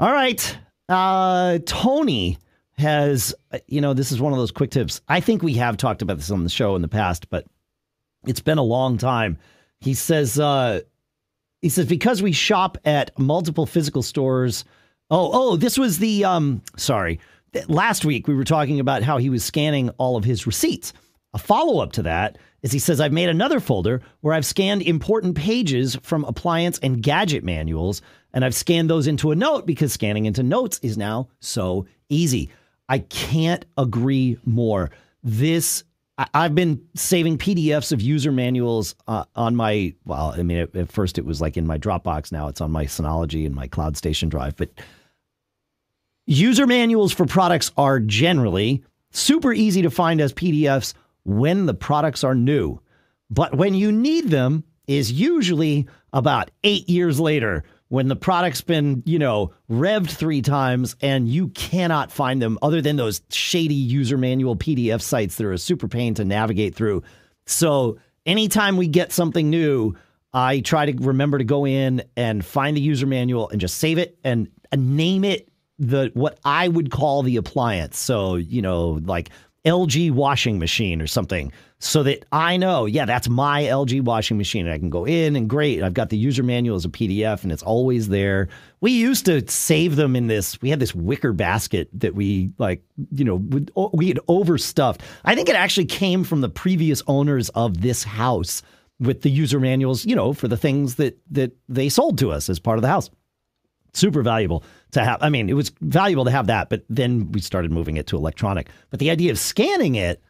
All right. Uh, Tony has, you know, this is one of those quick tips. I think we have talked about this on the show in the past, but it's been a long time. He says, uh, he says, because we shop at multiple physical stores. Oh, oh, this was the, um, sorry. Last week we were talking about how he was scanning all of his receipts. A follow up to that is he says, I've made another folder where I've scanned important pages from appliance and gadget manuals, and I've scanned those into a note because scanning into notes is now so easy. I can't agree more. This I've been saving PDFs of user manuals uh, on my well, I mean, at, at, first it was like in my Dropbox. Now it's on my Synology and my Cloud Station drive. But user manuals for products are generally super easy to find as PDFs when the products are new. But when you need them is usually about eight years later when the product's been, you know, revved three times and you cannot find them other than those shady user manual PDF sites that are a super pain to navigate through. So anytime we get something new, I try to remember to go in and find the user manual and just save it and name it the what I would call the appliance. So, you know, like LG washing machine or something so that I know, yeah, that's my LG washing machine. And I can go in and great. I've got the user manual as a PDF and it's always there. We used to save them in this. We had this wicker basket that we like, you know, we had overstuffed. I think it actually came from the previous owners of this house with the user manuals, you know, for the things that that they sold to us as part of the house. Super valuable to have. I mean, it was valuable to have that, but then we started moving it to electronic. But the idea of scanning it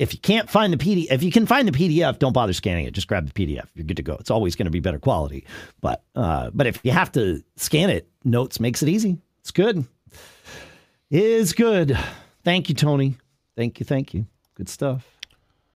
if you can't find the PDF, if you can find the PDF, don't bother scanning it. Just grab the PDF. You're good to go. It's always going to be better quality. But uh, but if you have to scan it, Notes makes it easy. It's good. Is good. Thank you, Tony. Thank you. Thank you. Good stuff.